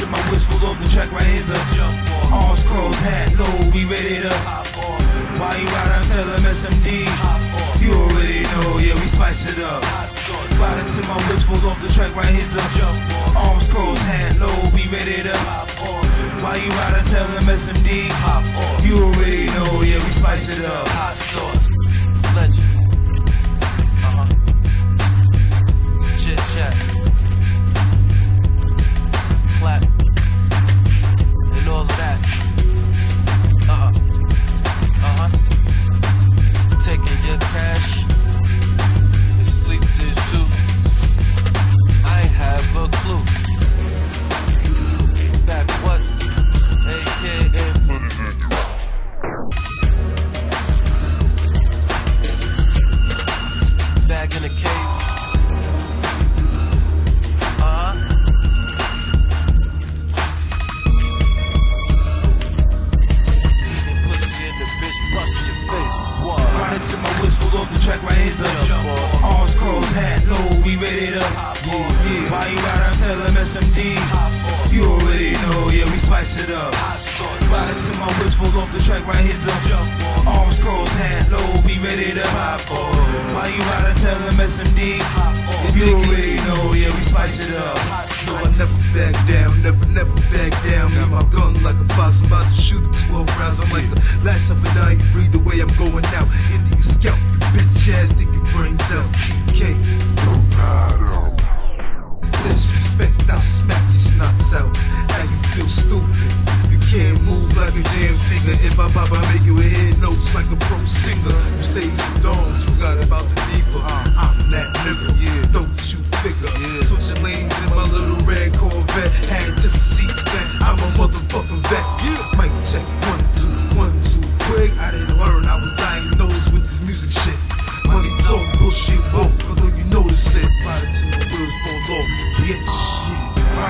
to my wrist, full off the track, right here's the jump off. Arms crossed, hat low, we ready to hop off. While you ride, I'm telling SMD. You already know, yeah, we spice it up. Ride to my wrist, full off the track, right here's the jump off. Arms crossed, hat low, we ready to hop off. While you ride, I'm telling SMD, hop off. Jump off. Arms crossed, hat low, we ready to hop yeah, yeah. While you ride, I'm telling SMD. You already know, yeah, we spice it up. Riding to my wrist, full off the track, right here's the jump off. Arms crossed, hat low, we ready to hop off. While you ride, I'm telling SMD, off. You already know, yeah, we spice it up. So I never back down, never, never back down. Me, my gun like a box, I'm about to shoot it 12 rounds. I'm like the last of a dying breed the way I'm going out. Indian scalp, bitch ass nigga brains out. Problem. Disrespect, I'll smack your snots out. Now you feel stupid. You can't move like a damn finger. If I pop, I make you head notes like a pro singer. You say you don't,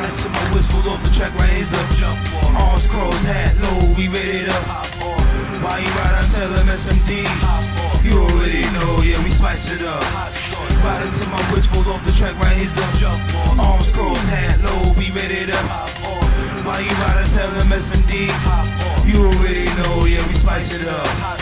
To my wrist, full off the track, right here's the jump off. Arms crossed, hat low, we ready to hop off. While you ride, I'm telling SMD. You already know, yeah, we spice it up. Riding to my full off the track, right here's the jump off. Arms crossed, hat low, we ready to hop off. While you ride, I'm telling SMD. You already know, yeah, we spice it up.